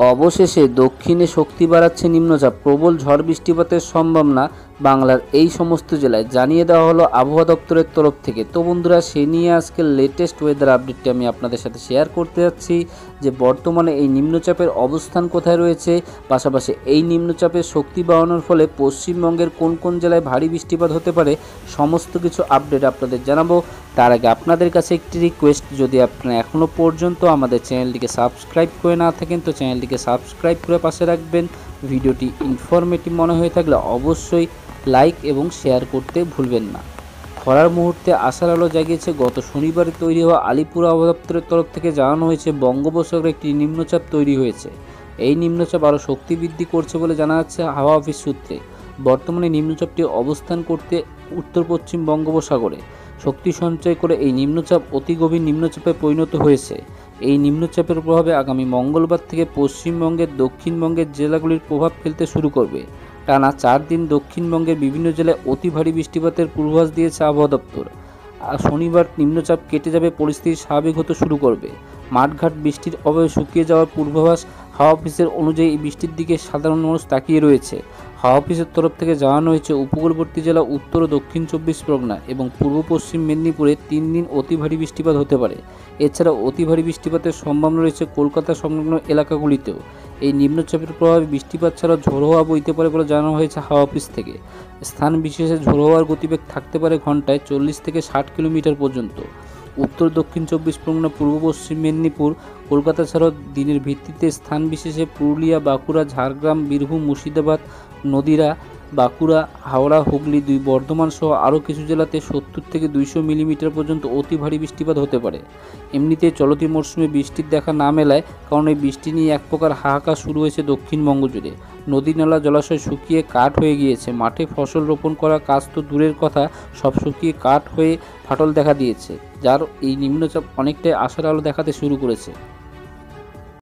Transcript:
অবশেষে দক্ষিণে শক্তি বাড়াচ্ছে নিম্নচাপ। প্রবল ঝড় বৃষ্টিপাতের সম্ভাবনা বাংলার এই সমস্ত জেলায়। জানিয়ে দেওয়া হলো আবহাওয়া দপ্তরের তরফ থেকে। তো বন্ধুরা, সে নিয়ে আজকের লেটেস্ট ওয়েদার আপডেটটি আমি আপনাদের সাথে শেয়ার করতে যাচ্ছি যে বর্তমানে এই নিম্নচাপের অবস্থান কোথায় রয়েছে। পাশাপাশি এই নিম্নচাপের শক্তি বাড়ানোর ফলে পশ্চিমবঙ্গের কোন কোন জেলায় ভারী বৃষ্টিপাত হতে পারে, সমস্ত কিছু আপডেট আপনাদের জানাব। তার আগে আপনাদের কাছে একটি রিকোয়েস্ট যদি আপনারা এখনও পর্যন্ত আমাদের চ্যানেলটিকে সাবস্ক্রাইব করে না থাকেন, তো চ্যানেলটিকে সাবস্ক্রাইব করে পাশে রাখবেন। ভিডিওটি ইনফরমেটিভ মনে হয়ে থাকলে অবশ্যই লাইক এবং শেয়ার করতে ভুলবেন না। খরার মুহূর্তে আশার আলো জাগিয়েছে। গত শনিবারে তৈরি হওয়া আলিপুর আবহাওয়া তরফ থেকে জানানো হয়েছে, বঙ্গোপসাগরে একটি নিম্নচাপ তৈরি হয়েছে। এই নিম্নচাপ আরও শক্তি বৃদ্ধি করছে বলে জানা যাচ্ছে হাওয়া অফিস সূত্রে। বর্তমানে নিম্নচাপটি অবস্থান করতে উত্তর পশ্চিম বঙ্গোপসাগরে। শক্তি সঞ্চয় করে এই নিম্নচাপ অতি গভীর নিম্নচাপে পরিণত হয়েছে। এই নিম্নচাপের প্রভাবে আগামী মঙ্গলবার থেকে পশ্চিমবঙ্গের দক্ষিণবঙ্গের জেলাগুলির প্রভাব ফেলতে শুরু করবে। টানা চার দিন দক্ষিণবঙ্গের বিভিন্ন জেলায় অতি ভারী বৃষ্টিপাতের পূর্বাভাস দিয়েছে আবহাওয়া দপ্তর। আর শনিবার নিম্নচাপ কেটে যাবে, পরিস্থিতি স্বাভাবিক হতে শুরু করবে। মাঠঘাট বৃষ্টির অভাবে শুকিয়ে যাওয়ার পূর্বাভাস হাওয়া অফিসের অনুযায়ী এই বৃষ্টির দিকে সাধারণ মানুষ তাকিয়ে রয়েছে। হাওয়া অফিসের তরফ থেকে জানানো হয়েছে, উপকূলবর্তী জেলা উত্তর ও দক্ষিণ চব্বিশ পরগনা এবং পূর্ব পশ্চিম মেদিনীপুরে তিন দিন অতি ভারী বৃষ্টিপাত হতে পারে। এছাড়া অতি ভারী বৃষ্টিপাতের সম্ভাবনা রয়েছে কলকাতা সংলগ্ন এলাকাগুলিতেও। এই নিম্নচাপের প্রভাবে বৃষ্টিপাত ছাড়াও ঝোড়ো হওয়া বইতে পারে বলে জানানো হয়েছে হাওয়া অফিস থেকে। স্থান বিশেষে ঝোড়ো হওয়ার গতিবেগ থাকতে পারে ঘন্টায় চল্লিশ থেকে ষাট কিলোমিটার পর্যন্ত। উত্তর, দক্ষিণ চব্বিশ পরগনা, পূর্ব পশ্চিম মেদিনীপুর, কলকাতা ছাড়াও দিনের ভিত্তিতে স্থান বিশেষে পুরুলিয়া, বাঁকুড়া, ঝাড়গ্রাম, বীরভূম, মুর্শিদাবাদ, নদিরা বাঁকুড়া, হাওড়া, হুগলি দুই বর্ধমান সহ আরও কিছু জেলাতে সত্তর থেকে দুইশো মিলিমিটার পর্যন্ত অতি ভারী বৃষ্টিপাত হতে পারে। এমনিতে চলতি মরশুমে বৃষ্টির দেখা না মেলায় কারণ এই বৃষ্টি নিয়ে এক প্রকার হাহাকার শুরু হয়েছে দক্ষিণবঙ্গ জুড়ে। নদী নালা জলাশয় শুকিয়ে কাঠ হয়ে গিয়েছে। মাঠে ফসল রোপণ করা কাজ তো দূরের কথা, সব শুকিয়ে কাঠ হয়ে ফাটল দেখা দিয়েছে, যার এই নিম্নচাপ অনেকটাই আশার আলো দেখাতে শুরু করেছে।